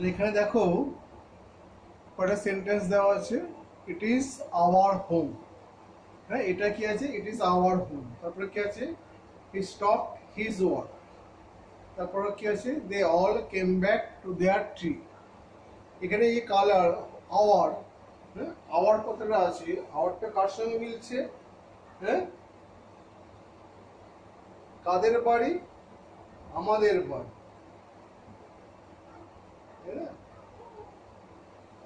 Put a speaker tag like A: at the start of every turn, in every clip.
A: এখানে দেখো কটা সেন্টেন্স দেওয়া আছে? ইট ইজ আওয়ার হোম হ্যাঁ এটা কি আছে? ইট ইজ আওয়ার হোম তারপরে কি আছে? হি স্টপ হিজ ওয়ার্ক তারপরে কি আছে? They all came back to their tree এখানে এই কালার আওয়ার হ্যাঁ আওয়ার কথাটা আছে? আওয়ারটা কার সঙ্গে মিলছে? হ্যাঁ? কাদের বাড়ি? আমাদের বাড়ি তাই না?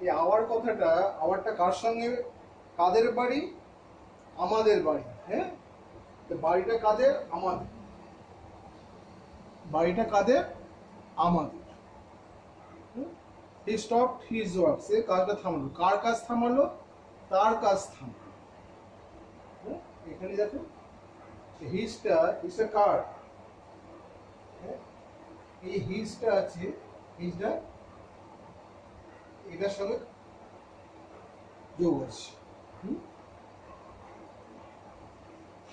A: এই আওয়ার কথাটা আওয়ারটা কার সঙ্গে? কাদের বাড়ি? আমাদের বাড়ি হ্যাঁ? বাড়িটা কাদের? আমাদের। বাড়িটা কাদের? আমাদের। হি স্টপ হিজ ওয়ার্ক সে কাজটা থামালো। কার কাজ থামালো? তার কাজ থামালো? এখানে দেখো হিজটা হিজটা কার? হ্যাঁ? এই হিজটা আছে হিজটা এটার সঙ্গে যোগ আছে?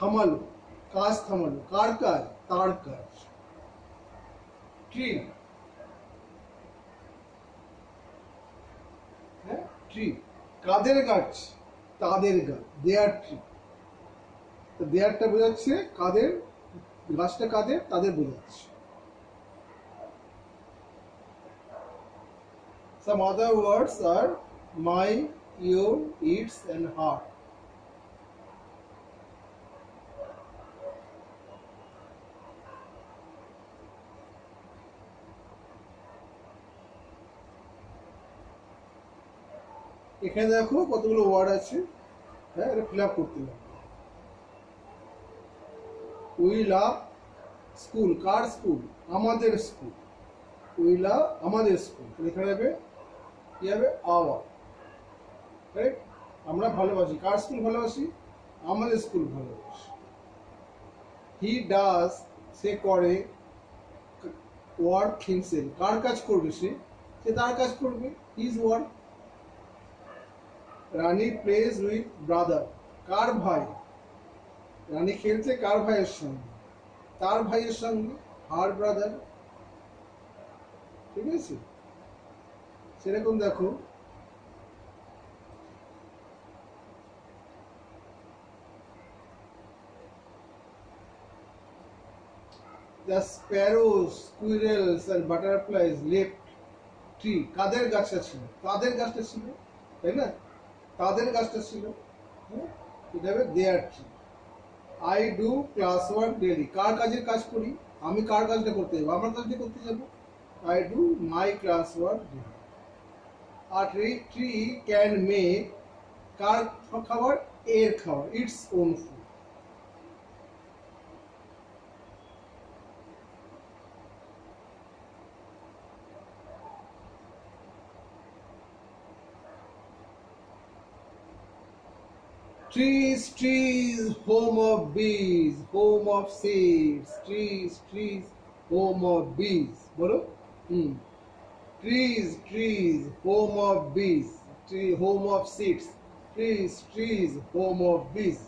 A: থামালো। কাজ থামালো। কার কাজ? তার কাজ। ট্রি। হ্যাঁ? ট্রি। কাদের গাছ তাদের গাছ দেয়ার ট্রি। দেয়ারটা বোঝাচ্ছে কাদের? গাছটা কাদের? তাদের বোঝাচ্ছে। Some other words are my, your, its, and heart. এখানে দেখো কতগুলো ওয়ার্ড আছে হ্যাঁ এটা ফিল আপ করতে হবে উই লাভ স্কুল কার স্কুল আমাদের স্কুল উই লাভ আমাদের স্কুল এখানে হবে কি হবে? আওয়ার রাইট আমরা ভালোবাসি। কার স্কুল ভালোবাসি? আমাদের স্কুল ভালোবাসি। হি ডাজ সে করে ওয়ার্ক হিমসেল কার কাজ করবে সে? সে তার কাজ করবে। His work Rani plays with brother কার ভাই? রানী খেলছে কার ভাইয়ের সঙ্গে? তার ভাইয়ের সঙ্গে। হার ব্রাদার ঠিক আছে? সেরকম দেখো। Sparrows, squirrels and butterflies left tree. কাদের গাছটা ছিল? তাদের গাছটা ছিল তাই না? তাদের গাছটা ছিল হ্যাঁ? এটা হবে their tree I do class work daily কার কাজের কাজ করি? আমি কার কাজটা করতে যাব? আমার কাজটা করতে যাব? I do my class work daily a tree can make car cover air cover its own food. Trees, trees, home of bees, home of seeds. Trees, trees, home of bees. bolo hmm trees, trees, home of bees. Tree, home of seeds. Trees, trees, home of bees.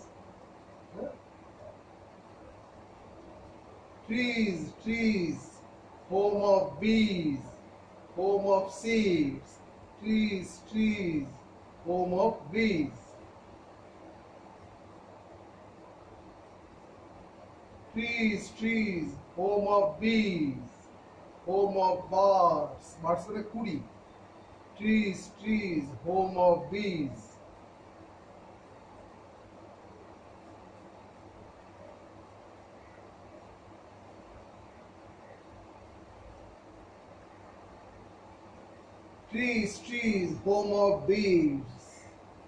A: Trees, trees, home of bees, home of seeds. Trees, trees, home of bees. trees, trees, home of bees, home of birds, birds মানে কুড়ি, trees, trees, home of bees. Trees, trees, home of bees,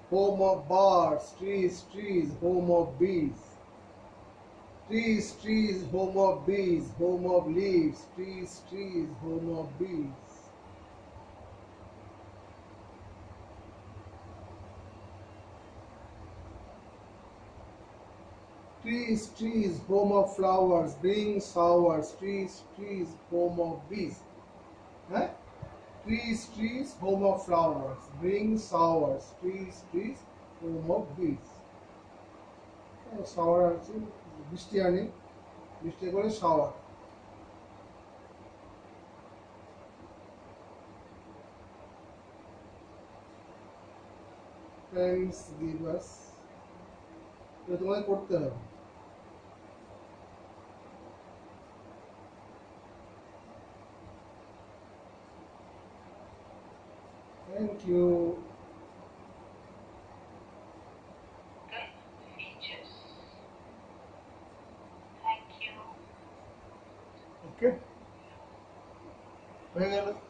A: home of birds, trees, trees, home of bees. Trees, trees, home of bees, home of leaves. Trees, trees, home of bees. Trees, trees, home of flowers, bring showers. Trees, trees, home of bees. Huh? Trees, trees, home of flowers, bring showers. Trees, trees, home of bees. Oh, shower, বৃষ্টি আনি বৃষ্টি করে shower friends give us এটা তোমাদের করতে হবে।
B: Thank you
A: Obrigado.